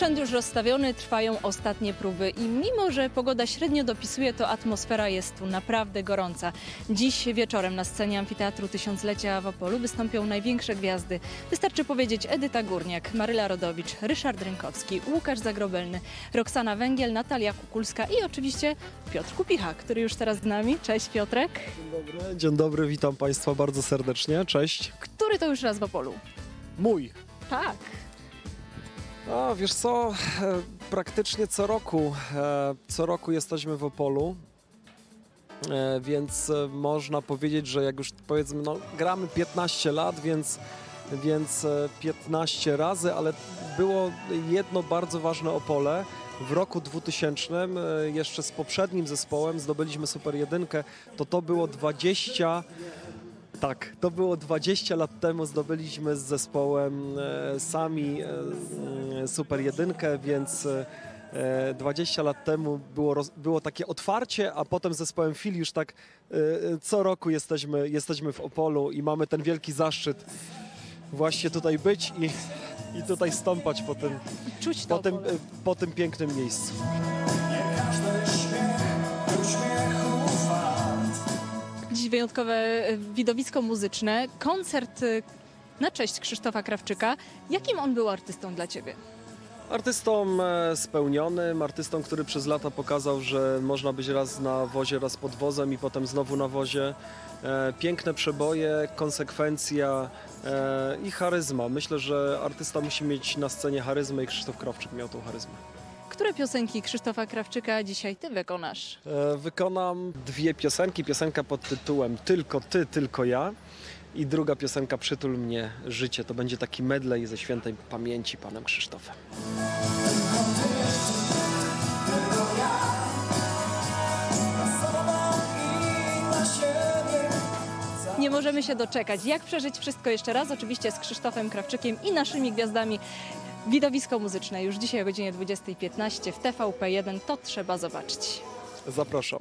Sprzęt już rozstawiony, trwają ostatnie próby i mimo, że pogoda średnio dopisuje, to atmosfera jest tu naprawdę gorąca. Dziś wieczorem na scenie Amfiteatru Tysiąclecia w Opolu wystąpią największe gwiazdy. Wystarczy powiedzieć Edyta Górniak, Maryla Rodowicz, Ryszard Rynkowski, Łukasz Zagrobelny, Roxana Węgiel, Natalia Kukulska i oczywiście Piotr Kupicha, który już teraz z nami. Cześć Piotrek. Dzień dobry, dzień dobry, witam Państwa bardzo serdecznie. Cześć. Który to już raz w Opolu? Mój. Tak. A wiesz co, e, praktycznie co roku, e, co roku jesteśmy w Opolu. E, Więc można powiedzieć, że jak już powiedzmy, no, gramy 15 lat, więc, więc e, 15 razy, ale było jedno bardzo ważne Opole. W roku 2000, e, jeszcze z poprzednim zespołem, zdobyliśmy Super Jedynkę, to to było 20 Tak, to było 20 lat temu, zdobyliśmy z zespołem e, sami e, e, Super Jedynkę, więc e, 20 lat temu było, było takie otwarcie, a potem z zespołem Fil już tak co roku jesteśmy, jesteśmy w Opolu i mamy ten wielki zaszczyt właśnie tutaj być i, i tutaj stąpać po tym, po tym, po tym pięknym miejscu. Wyjątkowe e, widowisko muzyczne, koncert e, na cześć Krzysztofa Krawczyka. Jakim on był artystą dla Ciebie? Artystą e, spełnionym, artystą, który przez lata pokazał, że można być raz na wozie, raz pod wozem i potem znowu na wozie. Piękne przeboje, konsekwencja i charyzma. Myślę, że artysta musi mieć na scenie charyzmę i Krzysztof Krawczyk miał tą charyzmę. Które piosenki Krzysztofa Krawczyka dzisiaj Ty wykonasz? E, Wykonam dwie piosenki. Piosenka pod tytułem Tylko ty, tylko ja. I druga piosenka Przytul mnie życie. To będzie taki medley ze świętej pamięci panem Krzysztofem. Nie możemy się doczekać. Jak przeżyć wszystko jeszcze raz? Oczywiście z Krzysztofem Krawczykiem i naszymi gwiazdami. Widowisko muzyczne już dzisiaj o godzinie 20.15 w TVP1. To trzeba zobaczyć. Zapraszam.